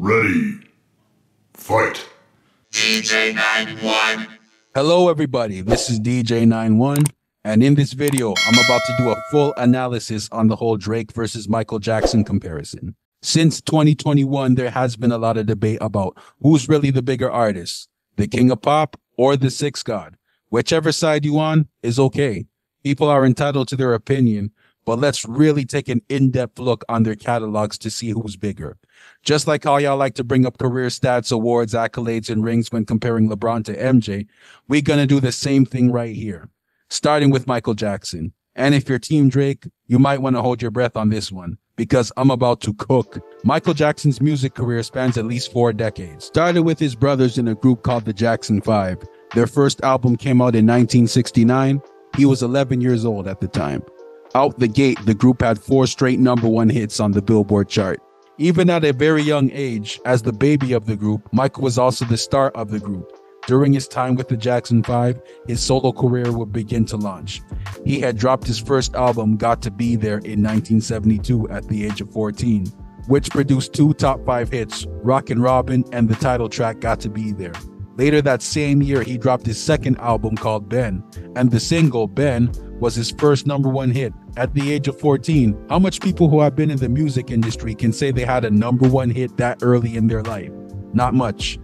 Ready. Fight. DJ 91. Hello, everybody. This is DJ91, and in this video, I'm about to do a full analysis on the whole Drake versus Michael Jackson comparison. Since 2021, there has been a lot of debate about who's really the bigger artist, the king of pop or the six god. Whichever side you on is okay. People are entitled to their opinion, but let's really take an in-depth look on their catalogs to see who's bigger. Just like how y'all like to bring up career stats, awards, accolades, and rings when comparing LeBron to MJ, we're gonna do the same thing right here. Starting with Michael Jackson. And if you're Team Drake, you might want to hold your breath on this one because I'm about to cook. Michael Jackson's music career spans at least four decades. Started with his brothers in a group called the Jackson Five. Their first album came out in 1969. He was 11 years old at the time. Out the gate, the group had four straight number one hits on the Billboard chart. Even at a very young age, as the baby of the group, Michael was also the star of the group. During his time with the Jackson 5, his solo career would begin to launch. He had dropped his first album, Got to Be There, in 1972 at the age of 14, which produced two top five hits, Rockin' Robin and the title track Got to Be There. Later that same year, he dropped his second album called Ben, and the single Ben was his first number one hit. At the age of 14, how much people who have been in the music industry can say they had a number one hit that early in their life? Not much.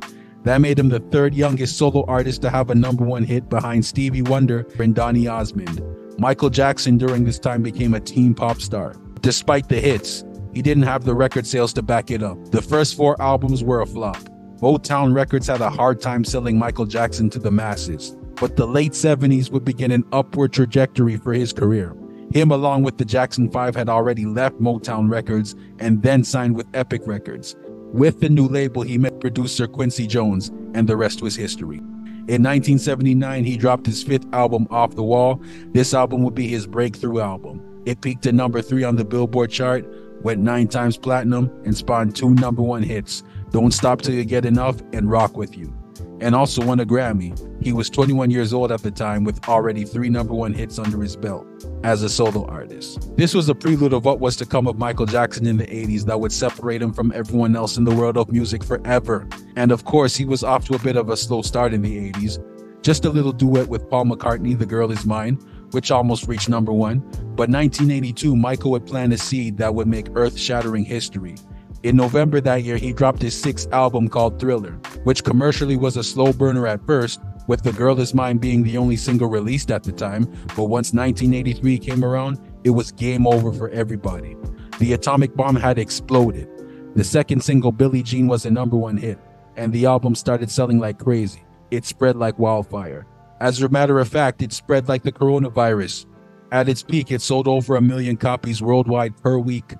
That made him the third youngest solo artist to have a number one hit behind Stevie Wonder and Donny Osmond. Michael Jackson during this time became a teen pop star. Despite the hits, he didn't have the record sales to back it up. The first four albums were a flop. Motown Records had a hard time selling Michael Jackson to the masses, but the late 70s would begin an upward trajectory for his career. Him, along with the Jackson 5, had already left Motown Records and then signed with Epic Records. With the new label, he met producer Quincy Jones, and the rest was history. In 1979, he dropped his fifth album, Off the Wall. This album would be his breakthrough album. It peaked at number three on the Billboard chart, went nine times platinum, and spawned two number one hits don't Stop Till You Get Enough, and Rock With You. And also won a Grammy. He was 21 years old at the time with already three number one hits under his belt as a solo artist. This was a prelude of what was to come of Michael Jackson in the 80s that would separate him from everyone else in the world of music forever. And of course, he was off to a bit of a slow start in the 80s. Just a little duet with Paul McCartney, The Girl Is Mine, which almost reached number one. But 1982, Michael would plant a seed that would make earth shattering history. In November that year, he dropped his sixth album called Thriller, which commercially was a slow burner at first, with The Girl Is Mine being the only single released at the time. But once 1983 came around, it was game over for everybody. The atomic bomb had exploded. The second single, Billie Jean, was a number one hit, and the album started selling like crazy. It spread like wildfire. As a matter of fact, it spread like the coronavirus. At its peak, it sold over a million copies worldwide per week.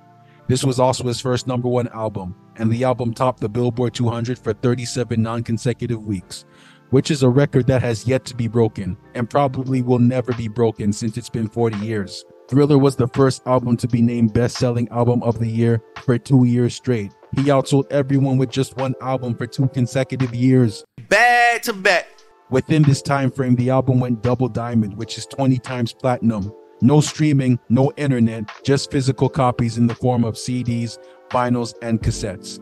This was also his first number one album, and the album topped the Billboard 200 for 37 non consecutive weeks, which is a record that has yet to be broken and probably will never be broken since it's been 40 years. Thriller was the first album to be named Best Selling Album of the Year for two years straight. He outsold everyone with just one album for two consecutive years. Bad to back. Within this time frame, the album went double diamond, which is 20 times platinum. No streaming, no internet, just physical copies in the form of CDs, vinyls, and cassettes.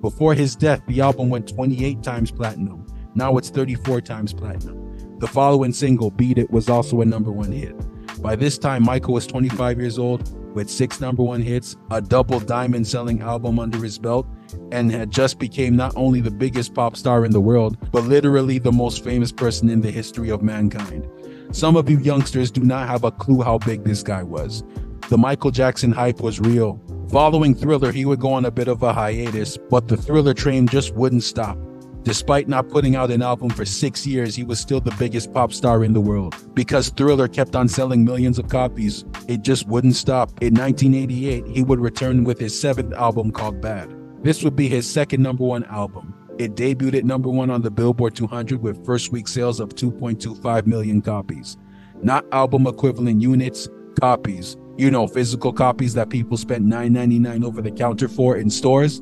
Before his death, the album went 28 times platinum. Now it's 34 times platinum. The following single, Beat It, was also a number one hit. By this time, Michael was 25 years old with six number one hits, a double diamond selling album under his belt, and had just became not only the biggest pop star in the world, but literally the most famous person in the history of mankind. Some of you youngsters do not have a clue how big this guy was. The Michael Jackson hype was real. Following Thriller, he would go on a bit of a hiatus, but the Thriller train just wouldn't stop. Despite not putting out an album for six years, he was still the biggest pop star in the world. Because Thriller kept on selling millions of copies, it just wouldn't stop. In 1988, he would return with his seventh album called Bad. This would be his second number one album. It debuted at number one on the Billboard 200 with first week sales of 2.25 million copies. Not album equivalent units, copies. You know, physical copies that people spent $9.99 over the counter for in stores.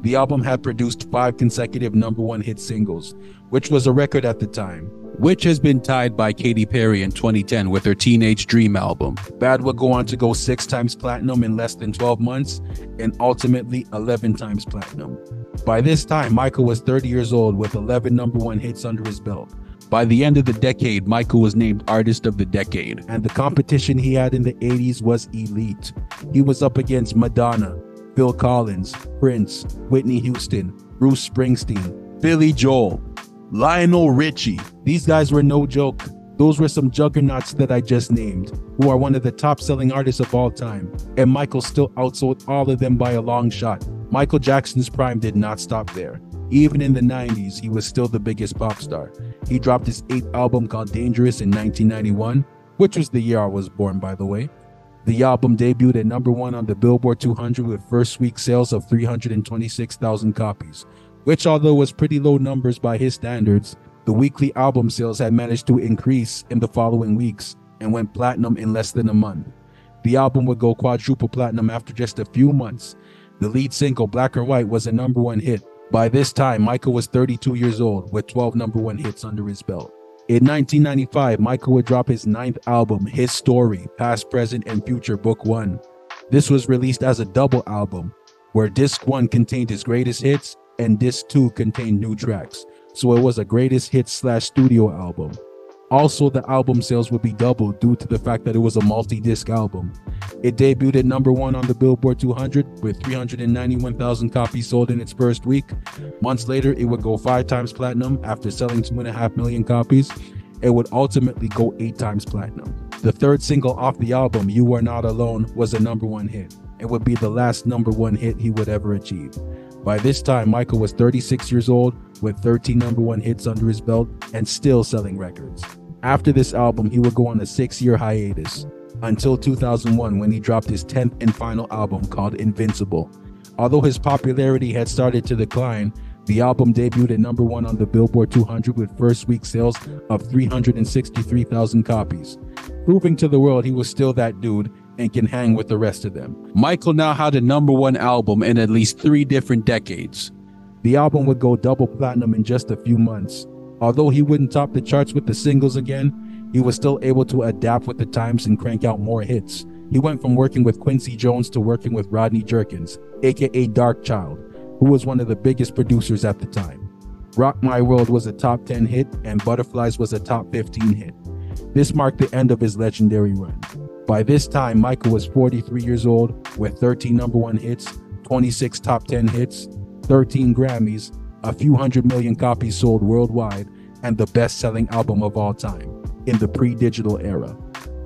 The album had produced five consecutive number one hit singles, which was a record at the time, which has been tied by Katy Perry in 2010 with her Teenage Dream album. Bad would go on to go six times platinum in less than 12 months and ultimately 11 times platinum. By this time, Michael was 30 years old with 11 number one hits under his belt. By the end of the decade, Michael was named Artist of the Decade, and the competition he had in the 80s was elite. He was up against Madonna, Phil Collins, Prince, Whitney Houston, Bruce Springsteen, Billy Joel, Lionel Richie. These guys were no joke. Those were some juggernauts that I just named, who are one of the top selling artists of all time. And Michael still outsold all of them by a long shot. Michael Jackson's prime did not stop there. Even in the 90s, he was still the biggest pop star. He dropped his eighth album called Dangerous in 1991, which was the year I was born, by the way. The album debuted at number one on the Billboard 200 with first week sales of 326,000 copies, which, although was pretty low numbers by his standards, the weekly album sales had managed to increase in the following weeks and went platinum in less than a month. The album would go quadruple platinum after just a few months. The lead single, Black or White, was a number one hit, by this time, Michael was 32 years old with 12 number one hits under his belt. In 1995, Michael would drop his ninth album, His Story, Past, Present, and Future Book 1. This was released as a double album, where Disc 1 contained his greatest hits and Disc 2 contained new tracks, so it was a greatest hits slash studio album. Also, the album sales would be doubled due to the fact that it was a multi-disc album. It debuted at number one on the Billboard 200 with 391,000 copies sold in its first week. Months later, it would go five times platinum after selling two and a half million copies. It would ultimately go eight times platinum. The third single off the album, You Are Not Alone, was a number one hit. It would be the last number one hit he would ever achieve. By this time, Michael was 36 years old with 13 number one hits under his belt and still selling records. After this album, he would go on a six year hiatus until 2001 when he dropped his 10th and final album called Invincible. Although his popularity had started to decline, the album debuted at number one on the Billboard 200 with first week sales of 363,000 copies, proving to the world he was still that dude and can hang with the rest of them. Michael now had a number one album in at least three different decades. The album would go double platinum in just a few months, Although he wouldn't top the charts with the singles again, he was still able to adapt with the times and crank out more hits. He went from working with Quincy Jones to working with Rodney Jerkins, aka Darkchild, who was one of the biggest producers at the time. Rock My World was a top 10 hit and Butterflies was a top 15 hit. This marked the end of his legendary run. By this time, Michael was 43 years old with 13 number one hits, 26 top 10 hits, 13 Grammys, a few hundred million copies sold worldwide, and the best selling album of all time in the pre digital era.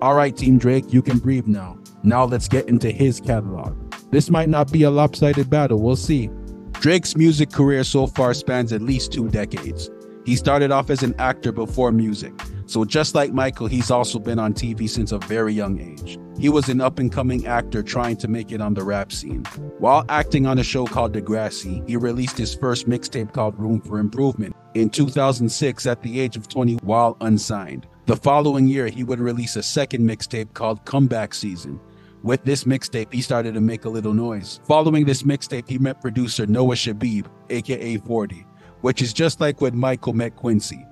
All right, Team Drake, you can breathe now. Now let's get into his catalog. This might not be a lopsided battle, we'll see. Drake's music career so far spans at least two decades. He started off as an actor before music, so just like Michael, he's also been on TV since a very young age. He was an up and coming actor trying to make it on the rap scene. While acting on a show called Degrassi, he released his first mixtape called Room for Improvement in 2006 at the age of 20 while unsigned. The following year, he would release a second mixtape called Comeback Season. With this mixtape, he started to make a little noise. Following this mixtape, he met producer Noah Shebib, aka 40, which is just like when Michael met Quincy.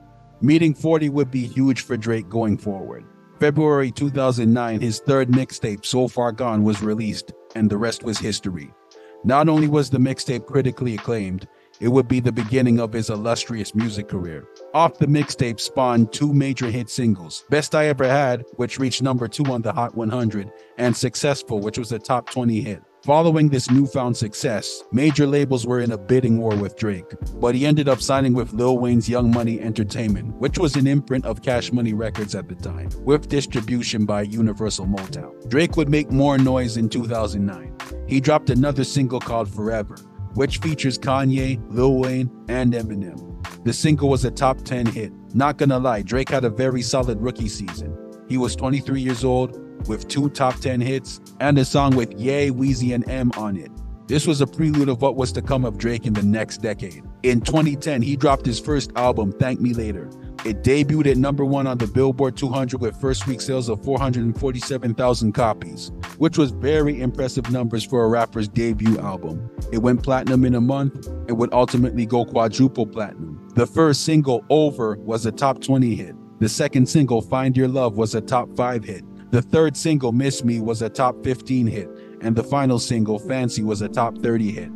Meeting 40 would be huge for Drake going forward. February 2009, his third mixtape, So Far Gone, was released, and the rest was history. Not only was the mixtape critically acclaimed, it would be the beginning of his illustrious music career. Off the mixtape spawned two major hit singles Best I Ever Had, which reached number two on the Hot 100, and Successful, which was a top 20 hit. Following this newfound success, major labels were in a bidding war with Drake, but he ended up signing with Lil Wayne's Young Money Entertainment, which was an imprint of Cash Money Records at the time, with distribution by Universal Motown. Drake would make more noise in 2009. He dropped another single called Forever, which features Kanye, Lil Wayne, and Eminem. The single was a top 10 hit. Not gonna lie, Drake had a very solid rookie season. He was 23 years old with two top 10 hits and a song with Ye, Weezy, and M on it. This was a prelude of what was to come of Drake in the next decade. In 2010, he dropped his first album, Thank Me Later, It debuted at number one on the Billboard 200 with first week sales of 447,000 copies, which was very impressive numbers for a rapper's debut album. It went platinum in a month and would ultimately go quadruple platinum. The first single, Over, was a top 20 hit. The second single, Find Your Love, was a top 5 hit. The third single, Miss Me, was a top 15 hit. And the final single, Fancy, was a top 30 hit.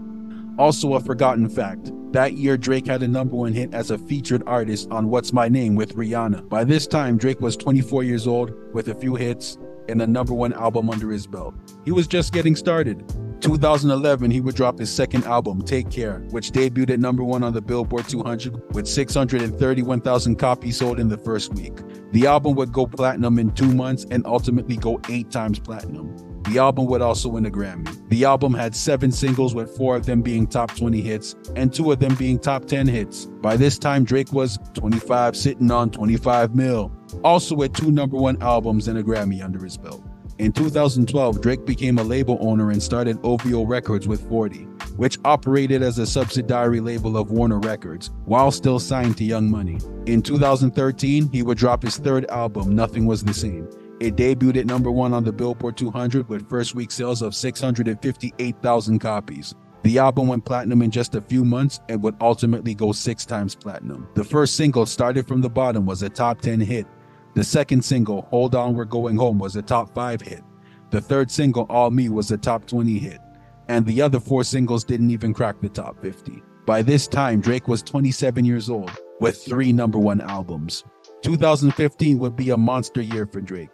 Also, a forgotten fact that year, Drake had a number one hit as a featured artist on What's My Name with Rihanna. By this time, Drake was 24 years old with a few hits and a number one album under his belt. He was just getting started. 2011, he would drop his second album, Take Care, which debuted at number one on the Billboard 200 with 631,000 copies sold in the first week. The album would go platinum in two months and ultimately go eight times platinum. The album would also win a Grammy. The album had seven singles, with four of them being top 20 hits and two of them being top 10 hits. By this time, Drake was 25, sitting on 25 mil. Also, with two number one albums and a Grammy under his belt. In 2012, Drake became a label owner and started OVO Records with 40, which operated as a subsidiary label of Warner Records, while still signed to Young Money. In 2013, he would drop his third album, Nothing Was the Same, it debuted at number one on the Billboard 200 with first week sales of 658,000 copies. The album went platinum in just a few months and would ultimately go six times platinum. The first single, Started from the Bottom, was a top 10 hit. The second single, Hold On We're Going Home, was a top 5 hit. The third single, All Me, was a top 20 hit. And the other four singles didn't even crack the top 50. By this time, Drake was 27 years old with three number one albums. 2015 would be a monster year for Drake.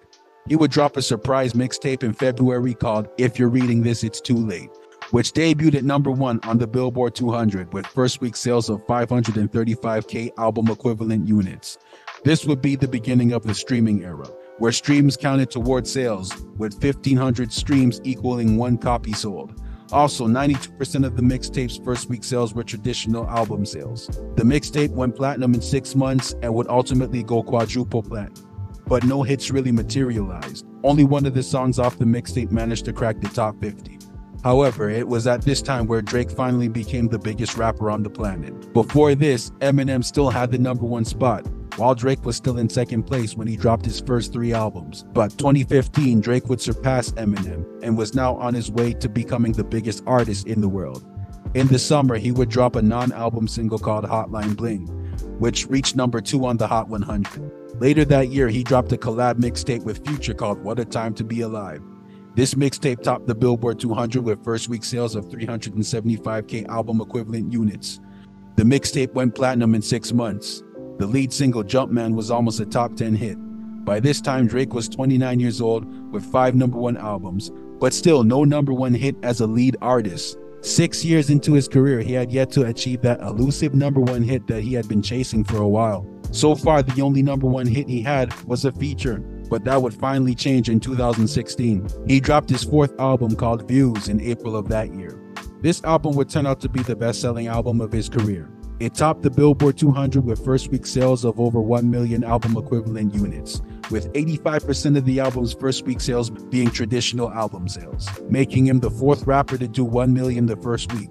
He would drop a surprise mixtape in February called If You're Reading This, It's Too Late, which debuted at number one on the Billboard 200 with first week sales of 535k album equivalent units. This would be the beginning of the streaming era, where streams counted toward sales, with 1,500 streams equaling one copy sold. Also, 92% of the mixtape's first week sales were traditional album sales. The mixtape went platinum in six months and would ultimately go quadruple platinum but no hits really materialized. Only one of the songs off the mixtape managed to crack the top 50. However, it was at this time where Drake finally became the biggest rapper on the planet. Before this, Eminem still had the number one spot, while Drake was still in second place when he dropped his first three albums. But 2015, Drake would surpass Eminem and was now on his way to becoming the biggest artist in the world. In the summer, he would drop a non album single called Hotline Bling, which reached number two on the Hot 100. Later that year, he dropped a collab mixtape with Future called What a Time to Be Alive. This mixtape topped the Billboard 200 with first week sales of 375k album equivalent units. The mixtape went platinum in six months. The lead single Jumpman was almost a top 10 hit. By this time, Drake was 29 years old with five number one albums, but still no number one hit as a lead artist. Six years into his career, he had yet to achieve that elusive number one hit that he had been chasing for a while. So far, the only number one hit he had was a feature, but that would finally change in 2016. He dropped his fourth album called Views in April of that year. This album would turn out to be the best selling album of his career. It topped the Billboard 200 with first week sales of over 1 million album equivalent units, with 85% of the album's first week sales being traditional album sales, making him the fourth rapper to do 1 million the first week.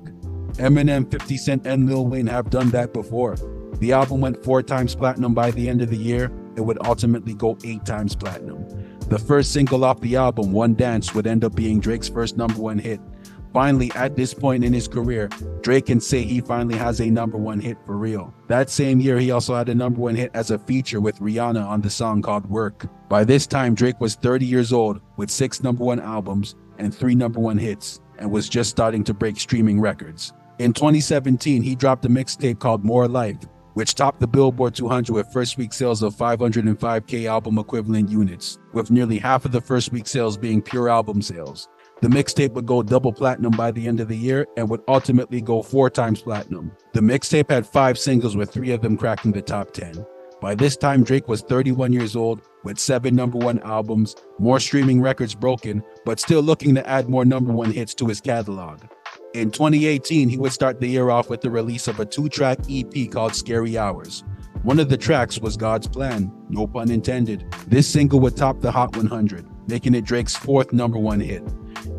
Eminem, 50 Cent, and Lil Wayne have done that before, the album went four times platinum by the end of the year. It would ultimately go eight times platinum. The first single off the album, One Dance, would end up being Drake's first number one hit. Finally, at this point in his career, Drake can say he finally has a number one hit for real. That same year, he also had a number one hit as a feature with Rihanna on the song called Work. By this time, Drake was 30 years old with six number one albums and three number one hits and was just starting to break streaming records. In 2017, he dropped a mixtape called More Life, which topped the Billboard 200 with first week sales of 505k album equivalent units, with nearly half of the first week sales being pure album sales. The mixtape would go double platinum by the end of the year and would ultimately go four times platinum. The mixtape had five singles, with three of them cracking the top 10. By this time, Drake was 31 years old with seven number one albums, more streaming records broken, but still looking to add more number one hits to his catalog. In 2018, he would start the year off with the release of a two track EP called Scary Hours. One of the tracks was God's Plan, no pun intended. This single would top the Hot 100, making it Drake's fourth number one hit.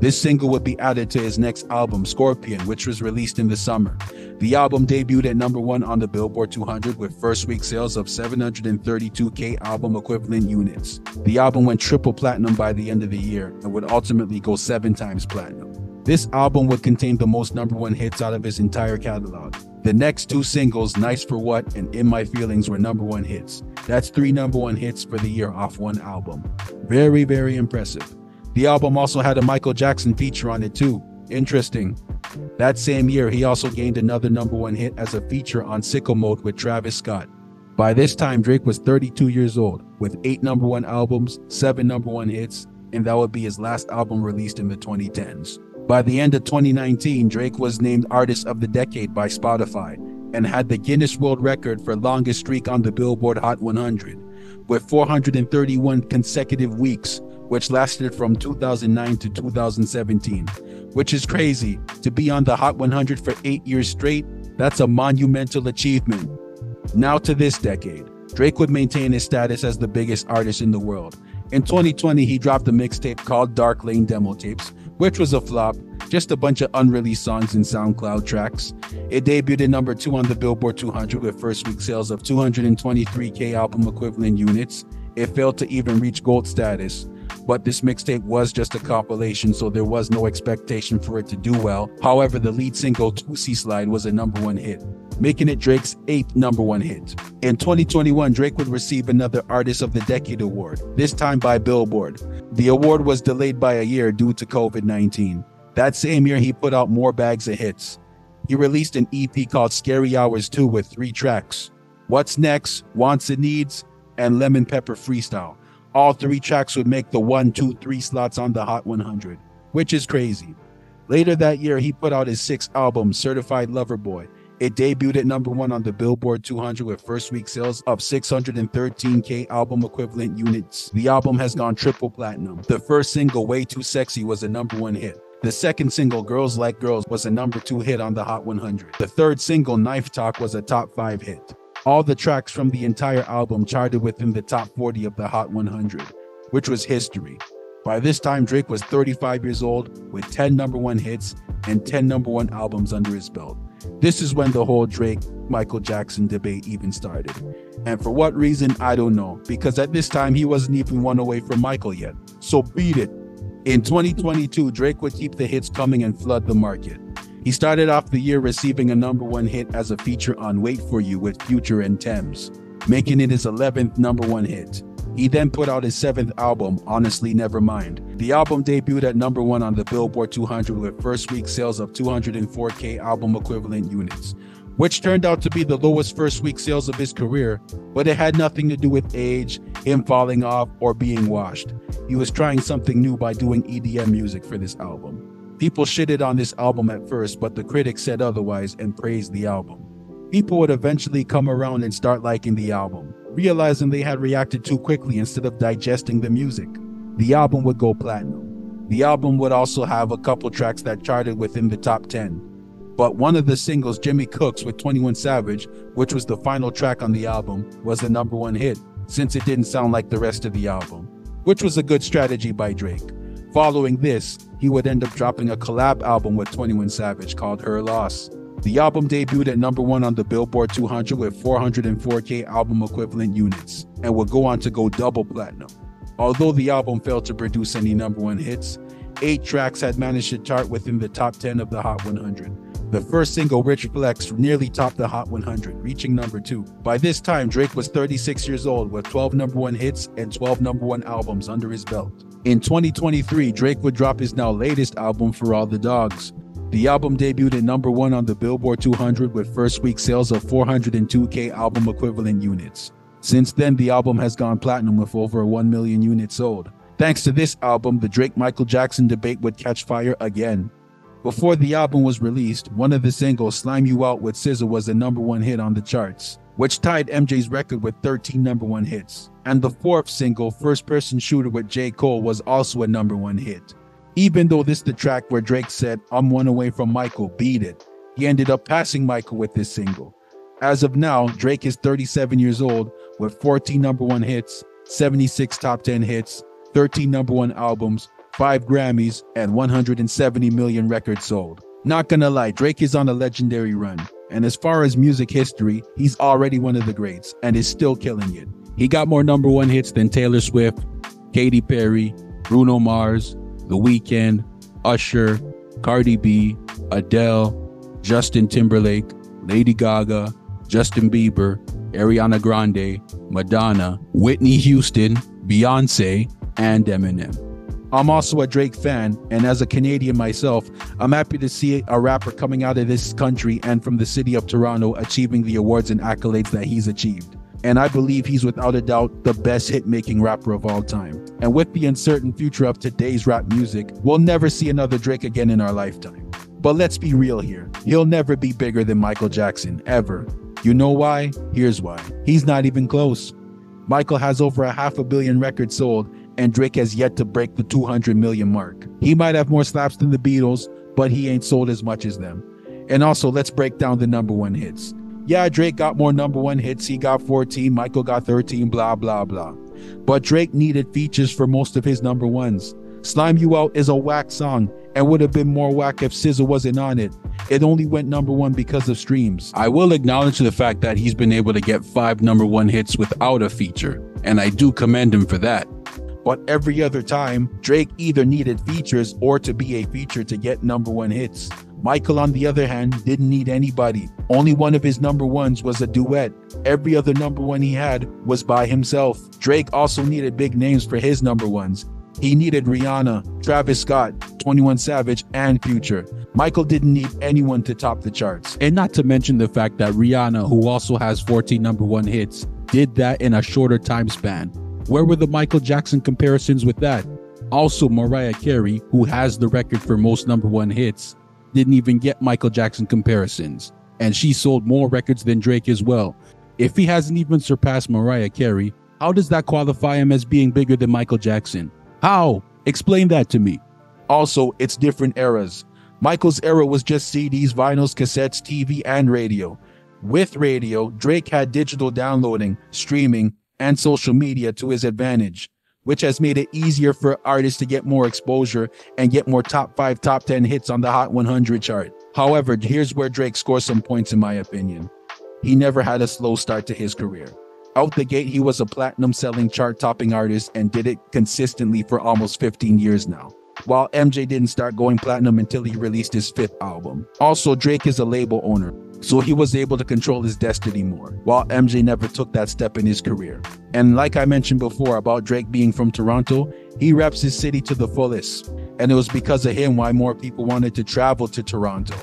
This single would be added to his next album, Scorpion, which was released in the summer. The album debuted at number one on the Billboard 200 with first week sales of 732k album equivalent units. The album went triple platinum by the end of the year and would ultimately go seven times platinum. This album would contain the most number one hits out of his entire catalog. The next two singles, Nice for What and In My Feelings, were number one hits. That's three number one hits for the year off one album. Very, very impressive. The album also had a Michael Jackson feature on it too. Interesting. That same year, he also gained another number one hit as a feature on Sicko Mode with Travis Scott. By this time, Drake was 32 years old, with eight number one albums, seven number one hits, and that would be his last album released in the 2010s. By the end of 2019, Drake was named Artist of the Decade by Spotify and had the Guinness World Record for longest streak on the Billboard Hot 100, with 431 consecutive weeks, which lasted from 2009 to 2017, which is crazy. To be on the Hot 100 for eight years straight, that's a monumental achievement. Now to this decade, Drake would maintain his status as the biggest artist in the world. In 2020, he dropped a mixtape called Dark Lane Demo Tapes, which was a flop, just a bunch of unreleased songs and SoundCloud tracks. It debuted at number two on the Billboard 200 with first week sales of 223k album equivalent units. It failed to even reach gold status, but this mixtape was just a compilation, so there was no expectation for it to do well. However, the lead single, Toosie Slide, was a number one hit, making it Drake's eighth number one hit. In 2021, Drake would receive another Artist of the Decade award, this time by Billboard. The award was delayed by a year due to COVID 19. That same year, he put out more bags of hits. He released an EP called Scary Hours 2 with three tracks What's Next, Wants and Needs, and Lemon Pepper Freestyle. All three tracks would make the one, two, three slots on the Hot 100, which is crazy. Later that year, he put out his sixth album, Certified Lover Boy. It debuted at number one on the Billboard 200 with first week sales of 613k album equivalent units. The album has gone triple platinum. The first single, Way Too Sexy, was a number one hit. The second single, Girls Like Girls, was a number two hit on the Hot 100. The third single, Knife Talk, was a top five hit. All the tracks from the entire album charted within the top 40 of the Hot 100, which was history. By this time, Drake was 35 years old with 10 number one hits and 10 number one albums under his belt. This is when the whole Drake Michael Jackson debate even started. And for what reason, I don't know, because at this time he wasn't even one away from Michael yet. So beat it. In 2022, Drake would keep the hits coming and flood the market. He started off the year receiving a number one hit as a feature on Wait For You with Future and Tems, making it his 11th number one hit. He then put out his seventh album, Honestly Nevermind. The album debuted at number one on the Billboard 200 with first week sales of 204k album equivalent units, which turned out to be the lowest first week sales of his career, but it had nothing to do with age, him falling off, or being washed. He was trying something new by doing EDM music for this album. People shitted on this album at first, but the critics said otherwise and praised the album. People would eventually come around and start liking the album, realizing they had reacted too quickly instead of digesting the music. The album would go platinum. The album would also have a couple tracks that charted within the top 10. But one of the singles, Jimmy Cooks with 21 Savage, which was the final track on the album, was the number one hit, since it didn't sound like the rest of the album, which was a good strategy by Drake. Following this, he would end up dropping a collab album with 21 Savage called Her Loss. The album debuted at number one on the Billboard 200 with 404k album equivalent units and would go on to go double platinum. Although the album failed to produce any number one hits, eight tracks had managed to chart within the top 10 of the Hot 100. The first single, Rich Flex, nearly topped the Hot 100, reaching number two. By this time, Drake was 36 years old with 12 number one hits and 12 number one albums under his belt. In 2023, Drake would drop his now latest album, For All the Dogs. The album debuted at number one on the Billboard 200 with first week sales of 402k album equivalent units. Since then, the album has gone platinum with over 1 million units sold. Thanks to this album, the Drake Michael Jackson debate would catch fire again. Before the album was released, one of the singles, Slime You Out with SZA, was the number one hit on the charts, which tied MJ's record with 13 number one hits and the fourth single, First Person Shooter with J. Cole, was also a number one hit. Even though this is the track where Drake said, I'm one away from Michael, beat it, he ended up passing Michael with this single. As of now, Drake is 37 years old with 14 number one hits, 76 top 10 hits, 13 number one albums, 5 Grammys, and 170 million records sold. Not gonna lie, Drake is on a legendary run. And as far as music history, he's already one of the greats and is still killing it. He got more number one hits than Taylor Swift, Katy Perry, Bruno Mars, The Weeknd, Usher, Cardi B, Adele, Justin Timberlake, Lady Gaga, Justin Bieber, Ariana Grande, Madonna, Whitney Houston, Beyonce, and Eminem. I'm also a Drake fan, and as a Canadian myself, I'm happy to see a rapper coming out of this country and from the city of Toronto achieving the awards and accolades that he's achieved. And I believe he's without a doubt the best hit making rapper of all time. And with the uncertain future of today's rap music, we'll never see another Drake again in our lifetime. But let's be real here. He'll never be bigger than Michael Jackson, ever. You know why? Here's why. He's not even close. Michael has over a half a billion records sold, and Drake has yet to break the 200 million mark. He might have more slaps than the Beatles, but he ain't sold as much as them. And also, let's break down the number one hits. Yeah, Drake got more number one hits. He got 14, Michael got 13, blah, blah, blah. But Drake needed features for most of his number ones. Slime You Out is a whack song and would have been more whack if SZA wasn't on it. It only went number one because of streams. I will acknowledge the fact that he's been able to get five number one hits without a feature, and I do commend him for that. But every other time, Drake either needed features or to be a feature to get number one hits. Michael, on the other hand, didn't need anybody. Only one of his number ones was a duet. Every other number one he had was by himself. Drake also needed big names for his number ones. He needed Rihanna, Travis Scott, 21 Savage, and Future. Michael didn't need anyone to top the charts. And not to mention the fact that Rihanna, who also has 14 number one hits, did that in a shorter time span. Where were the Michael Jackson comparisons with that? Also, Mariah Carey, who has the record for most number one hits, didn't even get Michael Jackson comparisons. And she sold more records than Drake as well. If he hasn't even surpassed Mariah Carey, how does that qualify him as being bigger than Michael Jackson? How? Explain that to me. Also, it's different eras. Michael's era was just CDs, vinyls, cassettes, TV, and radio. With radio, Drake had digital downloading, streaming, and social media to his advantage, which has made it easier for artists to get more exposure and get more top 5, top 10 hits on the Hot 100 chart. However, here's where Drake scores some points in my opinion. He never had a slow start to his career. Out the gate, he was a platinum selling chart topping artist and did it consistently for almost 15 years now. While MJ didn't start going platinum until he released his fifth album. Also, Drake is a label owner, so he was able to control his destiny more, while MJ never took that step in his career. And like I mentioned before about Drake being from Toronto, he reps his city to the fullest. And it was because of him why more people wanted to travel to Toronto.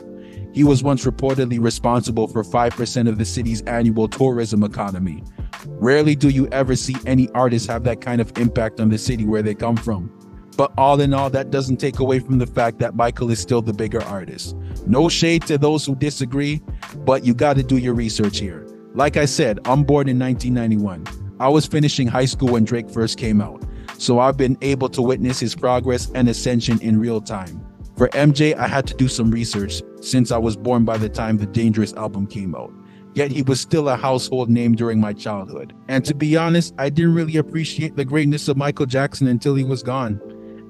He was once reportedly responsible for 5% of the city's annual tourism economy. Rarely do you ever see any artist have that kind of impact on the city where they come from. But all in all, that doesn't take away from the fact that Michael is still the bigger artist. No shade to those who disagree, but you got to do your research here. Like I said, I'm born in 1991. I was finishing high school when Drake first came out, so I've been able to witness his progress and ascension in real time. For MJ, I had to do some research since I was born by the time the Dangerous album came out. Yet he was still a household name during my childhood. And to be honest, I didn't really appreciate the greatness of Michael Jackson until he was gone.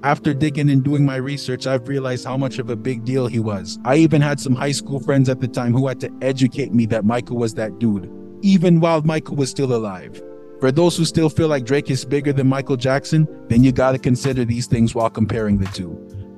After digging and doing my research, I've realized how much of a big deal he was. I even had some high school friends at the time who had to educate me that Michael was that dude, even while Michael was still alive. For those who still feel like Drake is bigger than Michael Jackson, then you gotta consider these things while comparing the two.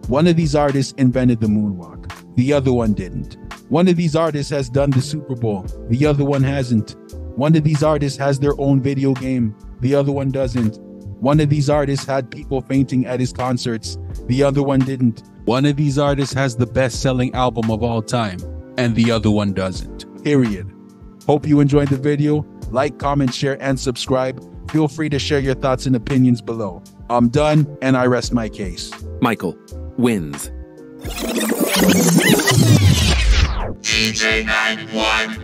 One of these artists invented the moonwalk, the other one didn't. One of these artists has done the Super Bowl, the other one hasn't. One of these artists has their own video game, the other one doesn't. One of these artists had people fainting at his concerts, the other one didn't. One of these artists has the best selling album of all time, and the other one doesn't. Period. Hope you enjoyed the video. Like, comment, share, and subscribe. Feel free to share your thoughts and opinions below. I'm done, and I rest my case. Michael wins. DJ 91.